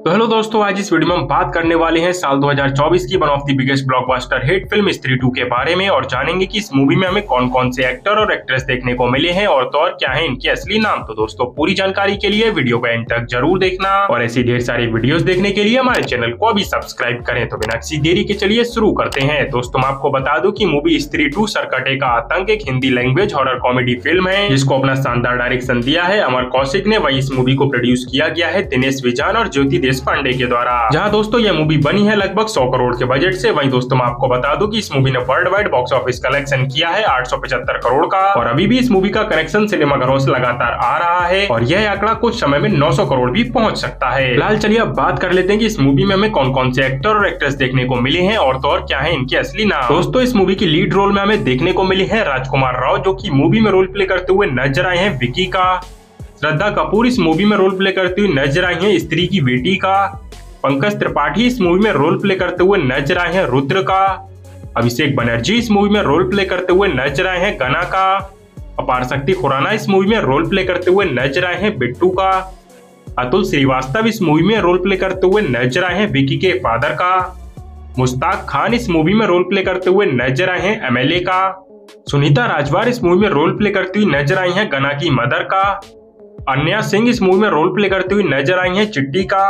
तो हेलो दोस्तों, आज इस वीडियो में हम बात करने वाले हैं साल 2024 की one of the biggest blockbuster hit film Stree two के बारे में और जानेंगे कि इस मूवी में हमें कौन कौन से एक्टर और एक्ट्रेस देखने को मिले हैं और तो और क्या है इनके असली नाम। तो दोस्तों, पूरी जानकारी के लिए वीडियो को एंड तक ज़रूर देखना और ऐसी ढेर सारी वीडियो देखने के लिए हमारे चैनल को अभी सब्सक्राइब करें। तो बिना किसी देरी के चलिए शुरू करते हैं। दोस्तों, मैं आपको बता दूँ की मूवी स्त्री टू सरकटे का आतंक एक Hindi language horror comedy film है, जिसको अपना शानदार डायरेक्शन दिया है। अमर कौशिक ने वही इस मूवी को प्रोड्यूस किया गया है, दिनेश विजान और ज्योति देश पांडे के द्वारा। जहाँ दोस्तों यह मूवी बनी है लगभग सौ करोड़ के बजट से, वहीं दोस्तों मैं आपको बता दूँ कि इस मूवी ने worldwide box office collection किया है आठ सौ पचहत्तर करोड़ का। और अभी भी इस मूवी का कनेक्शन सिनेमाघरों से लगातार आ रहा है और यह आंकड़ा कुछ समय में 900 करोड़ भी पहुँच सकता है। फ़िलहाल चलिए अब बात कर लेते हैं कि इस मूवी में हमें कौन कौन से एक्टर और एक्ट्रेस देखने को मिले हैं और तो और क्या है इनके असली नाम। दोस्तों, इस मूवी की लीड रोल में हमें देखने को मिली है राजकुमार राव, जो की मूवी में रोल प्ले करते हुए नज़र आए हैं विकी का। श्रद्धा कपूर इस मूवी में रोल प्ले करती हुई नज़र आई है। स्त्री की बेटी का, पंकज त्रिपाठी इस मूवी में रोल प्ले करते हुए नज़र आए हैं। रुद्र का, अभिषेक बनर्जी इस मूवी में रोल प्ले करते हुए नज़र आए हैं। गना का, अपार शक्ति खुराना इस मूवी में रोल प्ले करते हुए नज़र आए हैं। बिट्टू का, अतुल श्रीवास्तव इस मूवी में रोल प्ले करते हुए नज़र आए हैं। विकी के फादर का, मुश्ताक खान इस मूवी में रोल प्ले करते हुए नज़र आए हैं। एमएलए का, सुनीता राजवार इस मूवी में रोल प्ले करती हुई नज़र आई हैं। गना की मदर का अन्या सिंह इस मूवी में रोल प्ले करती हुई नज़र आई हैं चिट्टी का,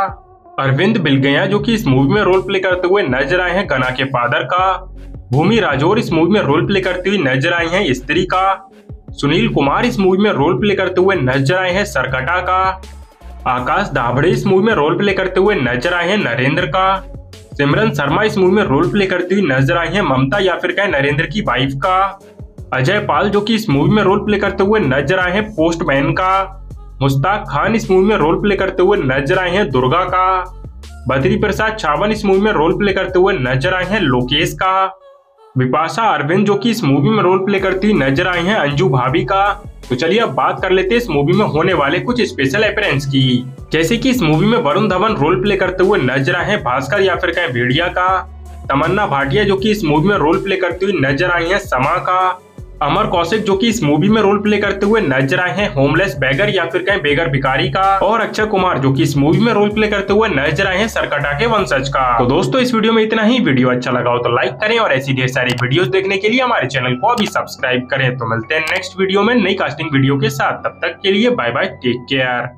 अरविंद बिलगया जो कि इस मूवी में रोल प्ले करते हुए नज़र आए हैं गना के फादर का, भूमि राजौर इस मूवी में रोल प्ले करती हुई नज़र आई हैं स्त्री का, सुनील कुमार इस मूवी में रोल प्ले करते हुए नज़र आए हैं सरकटा का, आकाश दाभड़े इस मूवी में रोल प्ले करते हुए नज़र आए हैं नरेंद्र का, सिमरन शर्मा इस मूवी में रोल प्ले करती हुई नज़र आई है ममता या फिर कहे नरेंद्र की वाइफ का, अजय पाल जो कि इस मूवी में रोल प्ले करते हुए नज़र आए हैं पोस्टमैन का मुश्ताक खान इस मूवी में रोल प्ले करते हुए नज़र आए हैं दुर्गा का। बद्री प्रसाद छावन इस मूवी में रोल प्ले करते हुए नज़र आए हैं लोकेश का। विपाशा अरविंद जो कि इस मूवी में रोल प्ले करती नज़र आई हैं अंजू भाभी का। तो चलिए अब बात कर लेते हैं इस मूवी में होने वाले कुछ स्पेशल अपेरेंस की। जैसे कि इस मूवी में वरुण धवन रोल प्ले करते हुए नज़र आए हैं भास्कर या फिर कहें भेड़िया का। तमन्ना भाटिया जो कि इस मूवी में रोल प्ले करती हुई नज़र आई है समा का। अमर कौशिक, जो कि इस मूवी में रोल प्ले करते हुए नज़र आए हैं होमलेस बेगर या फिर कहें बेगर भिकारी का, और अक्षय कुमार, जो कि इस मूवी में रोल प्ले करते हुए नज़र आए हैं सरकटा के वंशज का। तो दोस्तों, इस वीडियो में इतना ही। वीडियो अच्छा लगा हो तो लाइक करें और ऐसी ढेर सारी वीडियो देखने के लिए हमारे चैनल को अभी सब्सक्राइब करें। तो मिलते हैं नेक्स्ट वीडियो में नई कास्टिंग वीडियो के साथ। तब तक के लिए बाय बाय टेक केयर